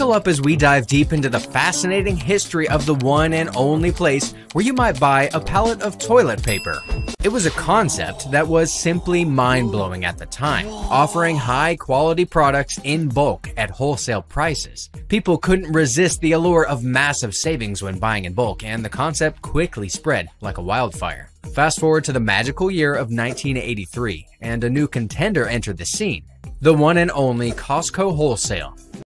Buckle up as we dive deep into the fascinating history of the one and only place where you might buy a pallet of toilet paper. It was a concept that was simply mind blowing at the time, offering high quality products in bulk at wholesale prices. People couldn't resist the allure of massive savings when buying in bulk, and the concept quickly spread like a wildfire. Fast forward to the magical year of 1983, and a new contender entered the scene the one and only Costco Wholesale.